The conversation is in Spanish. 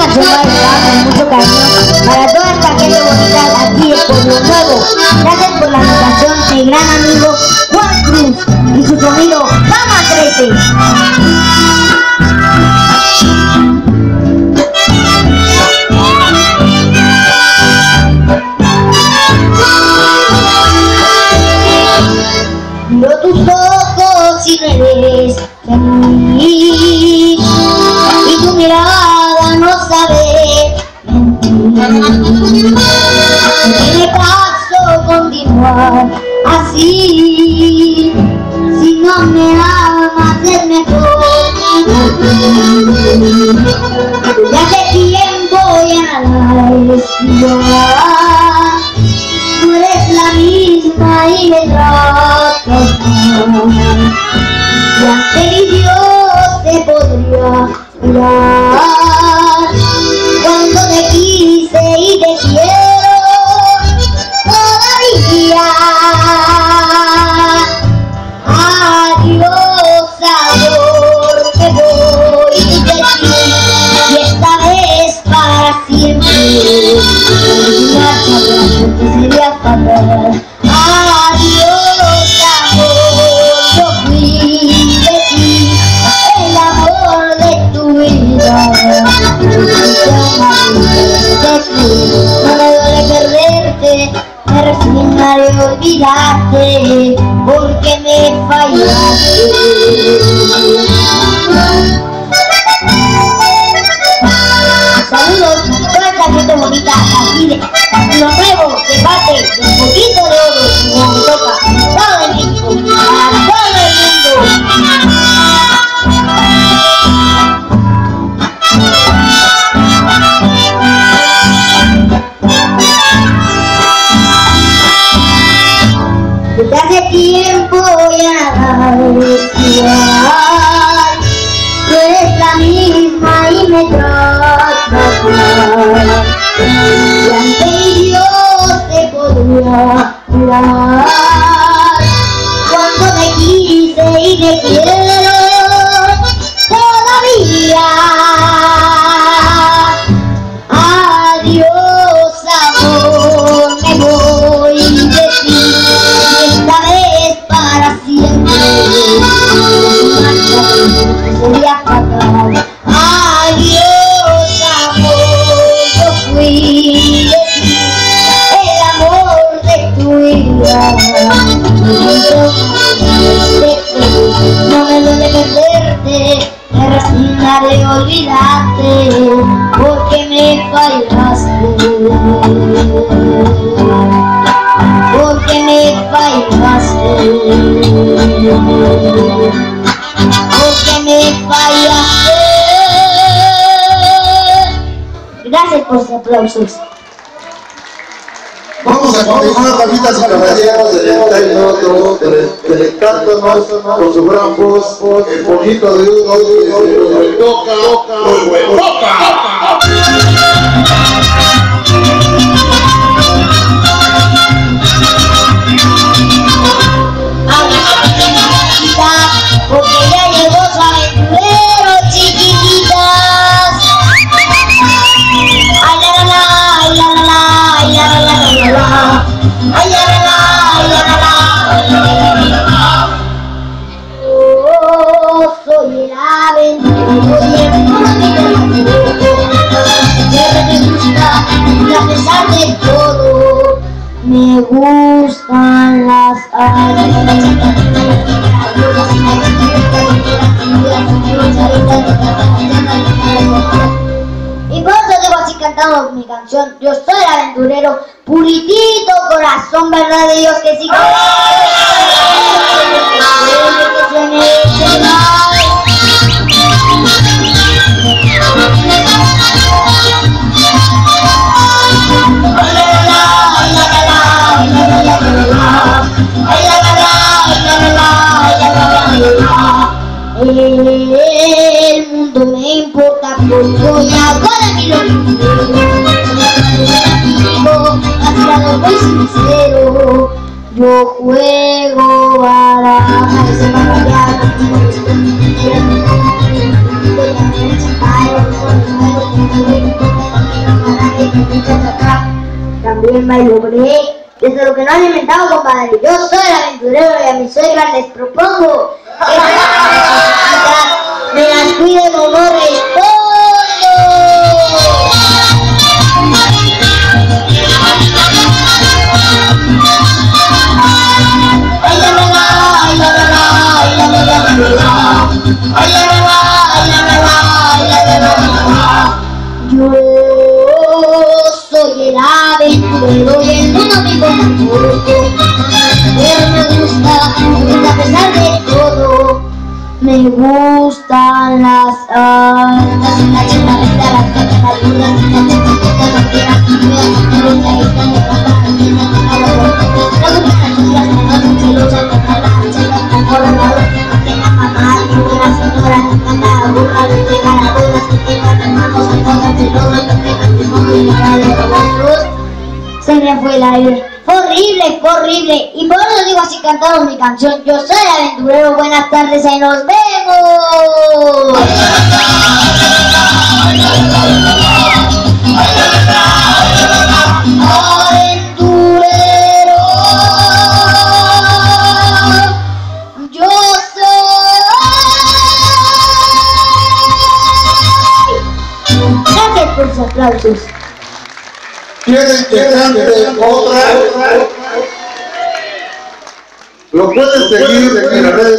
canción va dedicada con mucho cariño para toda esta gente bonita aquí en Pueblo Nuevo. Gracias por la invitación, mi gran amigo Juan Cruz y su sonido Fama 13. Miro tus ojos y ves de mí no sabe mentir tiene caso continuar así Si no me amas es mejor. Ya hace tiempo ya la es Tú eres la misma y me tratas mal. Y ante Dios te podría mirar No me duele perderte Me resignaré a olvidarte Porque me fallaste a olvidarte porque me fallaste. Porque me fallaste. Porque me fallaste. Gracias por sus aplausos Vamos a continuar, mamitas y caballeros, deleitándonos, deleitándonos con su gran voz, el poquito de uno, me toca, me toca. Aventurero. Siempre me gusta y a pesar de todo me gustan las Y por eso digo así cantando mi canción. Yo soy el aventurero, puritito corazón, verdad de Dios que sí El mundo me importa poco y ahora que lo vivo sincero Yo juego a la Ese papaya También bailo Desde lo que no han inventado compadre. Yo soy el aventurero y a mis suegras les propongo que me las cuiden o no. Yo soy el aventurero y el mundo me conozco. Me gustan las altas, la me gusta Se me fue el aire. Horrible, horrible. Y por eso digo así cantamos mi canción. Yo soy aventurero. Buenas tardes, ahí nos vemos. Aventurero. Yo soy. Gracias por sus aplausos. ¿Quieren que cante otra? Lo pueden seguir en las redes